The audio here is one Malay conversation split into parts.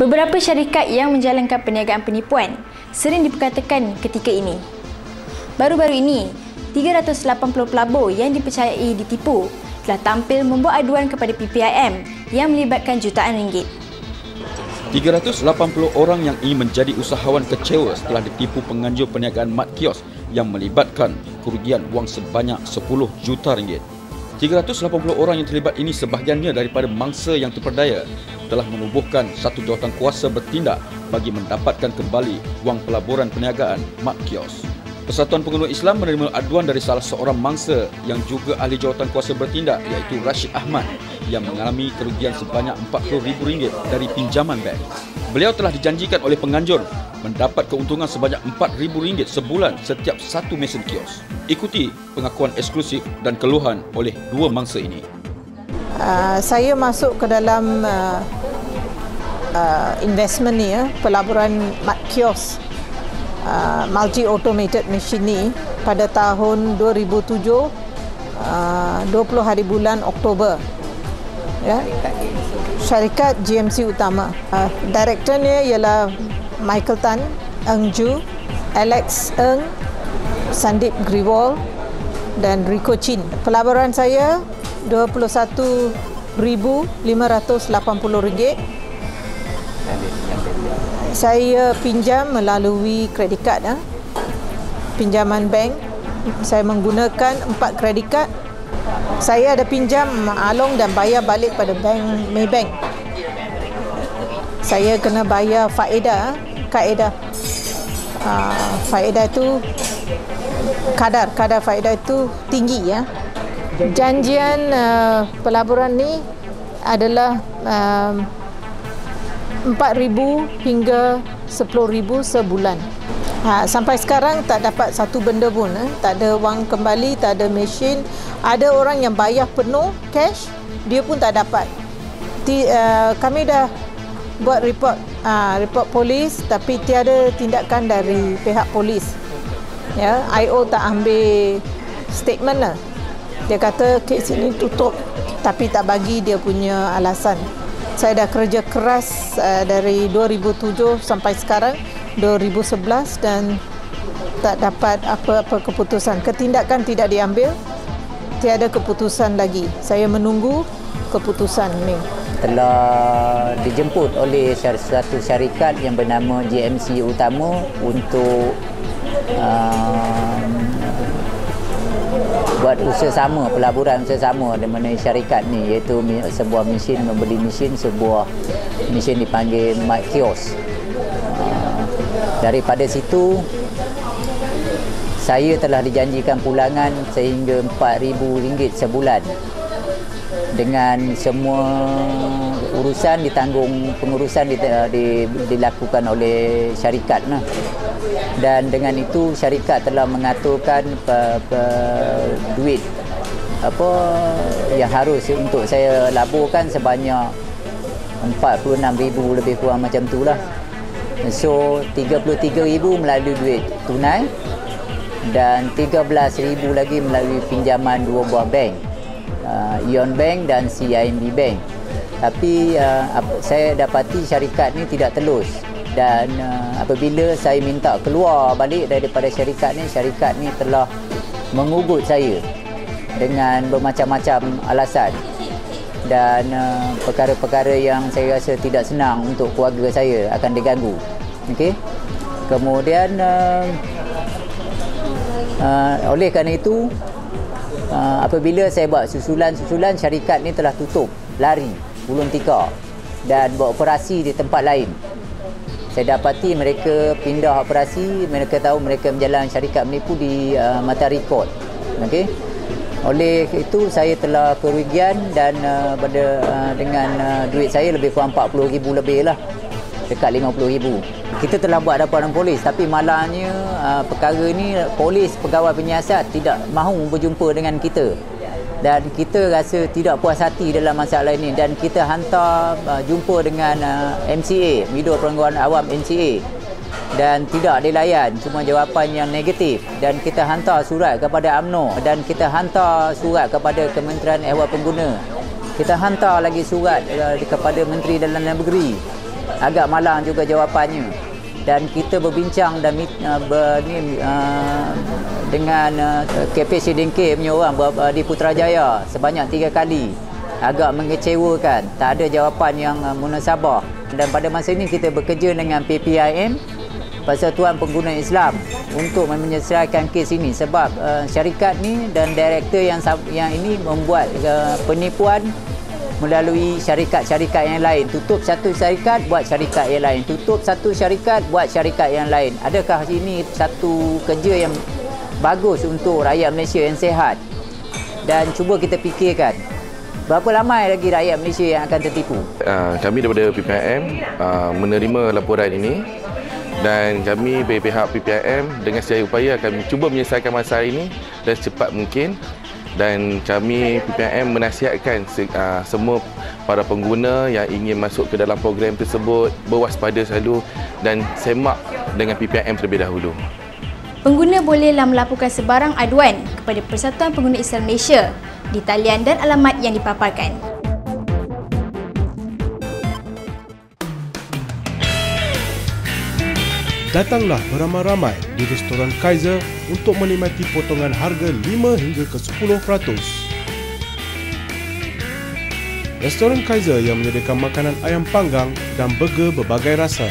Beberapa syarikat yang menjalankan perniagaan penipuan sering diperkatakan ketika ini. Baru-baru ini, 380 pelabur yang dipercayai ditipu telah tampil membuat aduan kepada PPIM yang melibatkan jutaan ringgit. 380 orang yang ingin menjadi usahawan kecewa setelah ditipu penganjur perniagaan mat kios yang melibatkan kerugian wang sebanyak 10 juta ringgit. 380 orang yang terlibat ini sebahagiannya daripada mangsa yang terperdaya telah menubuhkan satu jawatan kuasa bertindak bagi mendapatkan kembali wang pelaburan perniagaan mat kios. Persatuan Pengeluar Islam menerima aduan dari salah seorang mangsa yang juga ahli jawatan kuasa bertindak iaitu Rashid Ahmad yang mengalami kerugian sebanyak RM40,000 dari pinjaman bank. Beliau telah dijanjikan oleh penganjur mendapat keuntungan sebanyak RM4,000 sebulan setiap satu mesin kios. Ikuti pengakuan eksklusif dan keluhan oleh dua mangsa ini. Uh, saya masuk ke dalam uh, uh, investment ni ya, pelaburan mat kios uh, multi automated machine ni pada tahun 2007 uh, 20 hari bulan Oktober. Ya. Syarikat GMC utama. Uh, Direkturnya ialah Michael Tan, Eng Ju, Alex Eng, Sandip Griwal dan Rico Chin. Pelaburan saya RM21,580. Saya pinjam melalui kredit kad. Ha? Pinjaman bank. Saya menggunakan empat kredit kad. Saya ada pinjam along dan bayar balik pada bank Maybank. Saya kena bayar faedah. Kaedah uh, faedah itu kadar kadar faedah itu tinggi ya. Janjian uh, pelaburan ni adalah uh, 4000 hingga 10000 sebulan. Ha, sampai sekarang tak dapat satu benda pun eh. tak ada wang kembali tak ada mesin. Ada orang yang bayar penuh cash dia pun tak dapat. Ti, uh, kami dah buat report uh, report polis tapi tiada tindakan dari pihak polis. Ya IO tak ambil statement lah. Dia kata kes ini tutup tapi tak bagi dia punya alasan. Saya dah kerja keras uh, dari 2007 sampai sekarang 2011 dan tak dapat apa-apa keputusan. Ketindakan tidak diambil tiada keputusan lagi. Saya menunggu keputusan ni telah dijemput oleh satu syarikat yang bernama GMC Utama untuk uh, buat usaha sama, pelaburan usaha sama dengan syarikat ni iaitu sebuah mesin membeli mesin sebuah mesin dipanggil Mike Kios. Daripada situ saya telah dijanjikan pulangan sehingga RM4,000 sebulan dengan semua urusan ditanggung pengurusan di, di, dilakukan oleh syarikat nah. dan dengan itu syarikat telah mengaturkan pe, pe, duit apa yang harus untuk saya laburkan sebanyak 46,000 lebih kurang macam tu lah so 33,000 melalui duit tunai dan 13,000 lagi melalui pinjaman dua buah bank uh, Ion Bank dan CIMB Bank. Tapi uh, saya dapati syarikat ni tidak telus dan uh, apabila saya minta keluar balik daripada syarikat ni, syarikat ni telah mengugut saya dengan bermacam-macam alasan dan uh, perkara-perkara yang saya rasa tidak senang untuk keluarga saya akan diganggu. Okey. Kemudian uh, uh, oleh kerana itu uh, apabila saya buat susulan-susulan syarikat ni telah tutup lari gulung tikar dan buat operasi di tempat lain. Saya dapati mereka pindah operasi mereka tahu mereka menjalankan syarikat menipu di uh, mata rekod okey? Oleh itu saya telah kerugian dan uh, pada uh, dengan uh, duit saya lebih kurang 40,000 lebih lah dekat 50,000 kita telah buat laporan polis tapi malangnya uh, perkara ni polis pegawai penyiasat tidak mahu berjumpa dengan kita. Dan kita rasa tidak puas hati dalam masalah ini. Dan kita hantar uh, jumpa dengan uh, MCA Mido Perengguan Awam MCA dan tidak dilayan cuma jawapan yang negatif. Dan kita hantar surat kepada AMNO dan kita hantar surat kepada Kementerian Ehwal Pengguna. Kita hantar lagi surat uh, kepada Menteri Dalam Negeri. Agak malang juga jawapannya dan kita berbincang dan uh, ber, ni, uh, dengan uh, KP Sidingke punya orang uh, di Putrajaya sebanyak tiga kali. Agak mengecewakan tak ada jawapan yang uh, munasabah. Dan pada masa ini kita bekerja dengan PPIM Persatuan Pengguna Islam untuk menyelesaikan kes ini. Sebab uh, syarikat ni dan direktor yang yang ini membuat uh, penipuan melalui syarikat-syarikat yang lain. Tutup satu syarikat, buat syarikat yang lain. Tutup satu syarikat, buat syarikat yang lain. Adakah ini satu kerja yang bagus untuk rakyat Malaysia yang sehat? Dan cuba kita fikirkan, berapa lama lagi rakyat Malaysia yang akan tertipu? Uh, kami daripada PPIM uh, menerima laporan ini dan kami dari pihak PPIM dengan sedaya upaya akan cuba menyelesaikan masalah ini dan secepat mungkin dan kami PPM menasihatkan uh, semua para pengguna yang ingin masuk ke dalam program tersebut berwaspada selalu dan semak dengan PPM terlebih dahulu. Pengguna bolehlah melaporkan sebarang aduan kepada Persatuan Pengguna Islam Malaysia di talian dan alamat yang dipaparkan. Datanglah beramai-ramai di restoran Kaiser untuk menikmati potongan harga 5 hingga ke 10%. Restoran Kaiser yang menyediakan makanan ayam panggang dan burger berbagai rasa.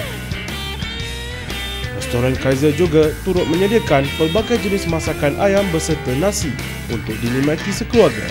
Restoran Kaiser juga turut menyediakan pelbagai jenis masakan ayam berserta nasi untuk dinikmati sekeluarga.